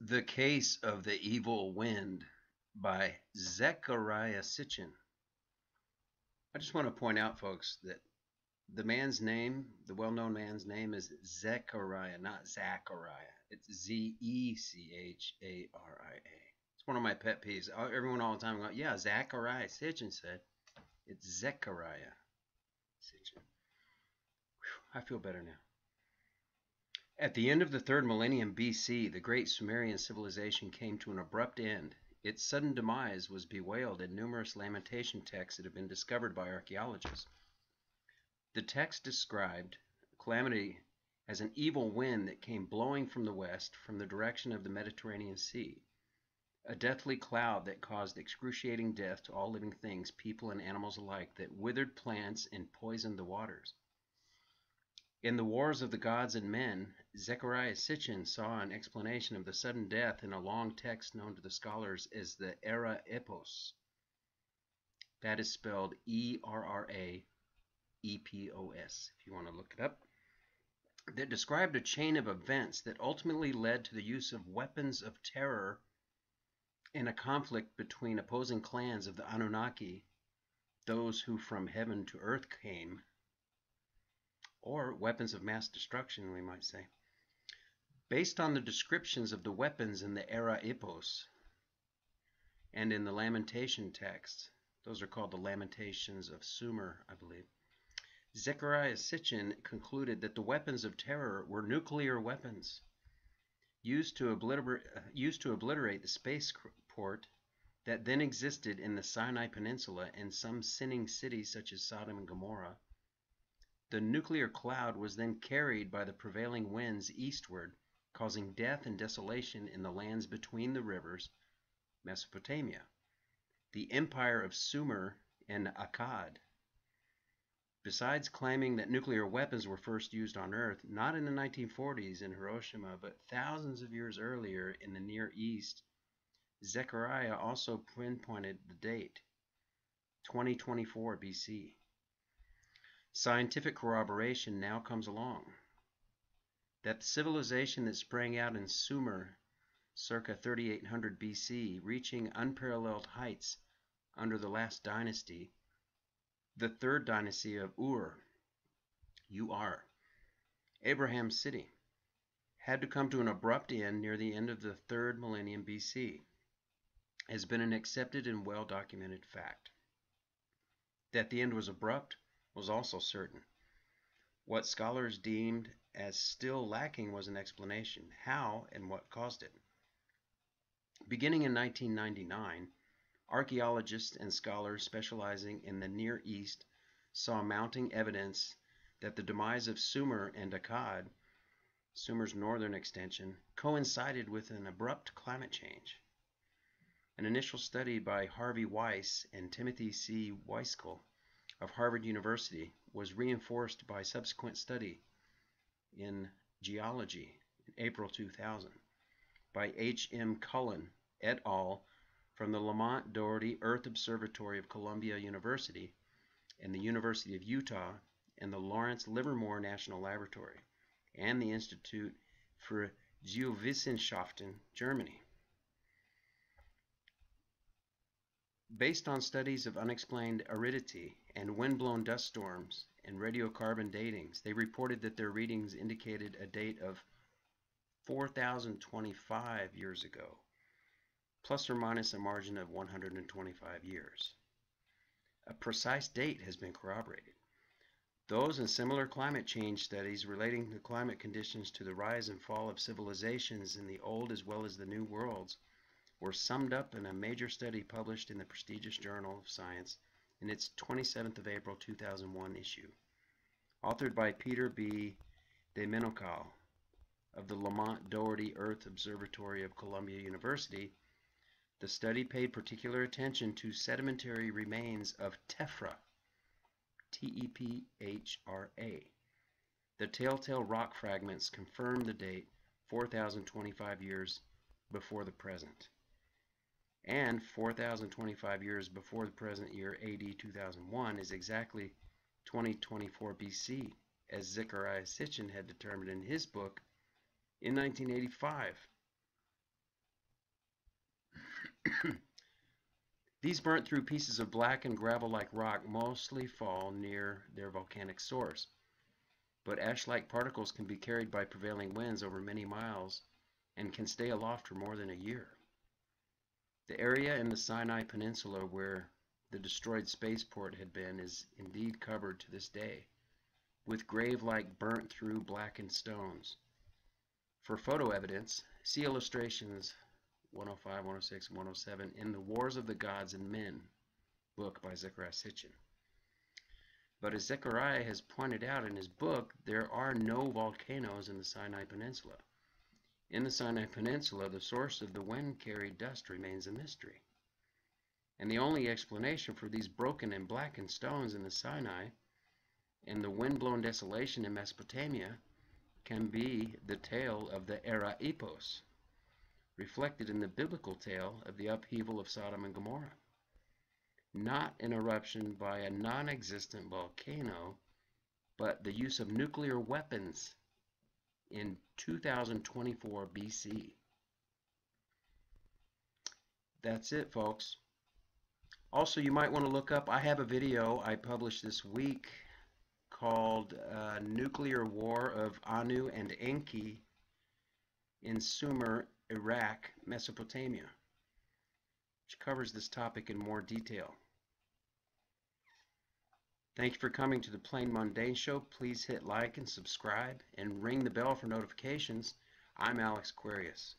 The Case of the Evil Wind by Zecharia Sitchin. I just want to point out, folks, that the man's name, the well known man's name, is Zecharia, not Zachariah. It's Z E C H A R I A. It's one of my pet peeves. Everyone all the time going, yeah, Zechariah Sitchin said. It's Zecharia Sitchin. Whew, I feel better now. At the end of the third millennium BC, the great Sumerian civilization came to an abrupt end. Its sudden demise was bewailed in numerous lamentation texts that have been discovered by archaeologists. The text described calamity as an evil wind that came blowing from the west from the direction of the Mediterranean Sea, a deathly cloud that caused excruciating death to all living things, people and animals alike, that withered plants and poisoned the waters. In the Wars of the Gods and Men, Zecharia Sitchin saw an explanation of the sudden death in a long text known to the scholars as the Erra Epos. That is spelled E R R A E P O S, if you want to look it up. That described a chain of events that ultimately led to the use of weapons of terror in a conflict between opposing clans of the Anunnaki, those who from heaven to earth came or weapons of mass destruction, we might say. Based on the descriptions of the weapons in the Erra Epos and in the Lamentation texts, those are called the Lamentations of Sumer, I believe. Zecharia Sitchin concluded that the weapons of terror were nuclear weapons used to, obliterate, used to obliterate the spaceport that then existed in the Sinai Peninsula and some sinning cities such as Sodom and Gomorrah the nuclear cloud was then carried by the prevailing winds eastward, causing death and desolation in the lands between the rivers, Mesopotamia, the empire of Sumer and Akkad. Besides claiming that nuclear weapons were first used on Earth, not in the 1940s in Hiroshima, but thousands of years earlier in the Near East, Zecharia also pinpointed the date, 2024 BC. Scientific corroboration now comes along that the civilization that sprang out in Sumer circa 3800 BC, reaching unparalleled heights under the last dynasty, the third dynasty of Ur, Ur, Abraham's city, had to come to an abrupt end near the end of the third millennium BC, has been an accepted and well documented fact. That the end was abrupt was also certain. What scholars deemed as still lacking was an explanation how and what caused it. Beginning in 1999, archaeologists and scholars specializing in the Near East saw mounting evidence that the demise of Sumer and Akkad, Sumer's northern extension, coincided with an abrupt climate change. An initial study by Harvey Weiss and Timothy C. Weiskel of Harvard University was reinforced by subsequent study in geology in April 2000 by H. M. Cullen et al. from the Lamont Doherty Earth Observatory of Columbia University and the University of Utah and the Lawrence Livermore National Laboratory and the Institute for Geowissenschaften, Germany. Based on studies of unexplained aridity and wind-blown dust storms and radiocarbon datings, they reported that their readings indicated a date of 4,025 years ago, plus or minus a margin of 125 years. A precise date has been corroborated. Those and similar climate change studies relating the climate conditions to the rise and fall of civilizations in the old as well as the new worlds were summed up in a major study published in the prestigious Journal of Science in its 27th of April 2001 issue. Authored by Peter B. deMenocal of the Lamont Doherty Earth Observatory of Columbia University, the study paid particular attention to sedimentary remains of tephra, T-E-P-H-R-A. The telltale rock fragments confirm the date 4,025 years before the present and 4,025 years before the present year AD 2001 is exactly 2024 BC, as Zecharia Sitchin had determined in his book in 1985. These burnt through pieces of black and gravel like rock mostly fall near their volcanic source, but ash like particles can be carried by prevailing winds over many miles and can stay aloft for more than a year. The area in the Sinai Peninsula where the destroyed spaceport had been is indeed covered to this day with grave like burnt through blackened stones. For photo evidence, see illustrations 105, 106, 107 in The Wars of the Gods and Men book by Zecharia Sitchin. But as Zecharia has pointed out in his book, there are no volcanoes in the Sinai Peninsula. In the Sinai Peninsula, the source of the wind carried dust remains a mystery. And the only explanation for these broken and blackened stones in the Sinai and the wind-blown desolation in Mesopotamia can be the tale of the Erra Epos, reflected in the biblical tale of the upheaval of Sodom and Gomorrah. Not an eruption by a non-existent volcano, but the use of nuclear weapons in 2024 BC. That's it, folks. Also, you might want to look up, I have a video I published this week called uh, Nuclear War of Anu and Enki in Sumer, Iraq, Mesopotamia, which covers this topic in more detail. Thank you for coming to the Plane Mundane Show. Please hit like and subscribe and ring the bell for notifications. I'm Alex Aquarius.